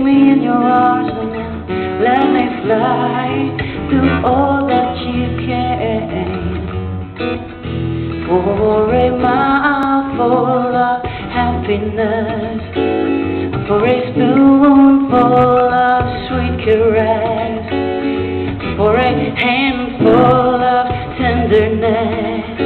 me in your arms and let me fly Do all that you can For. A mouthful of happiness? For a spoonful of sweet caress? For a handful of tenderness?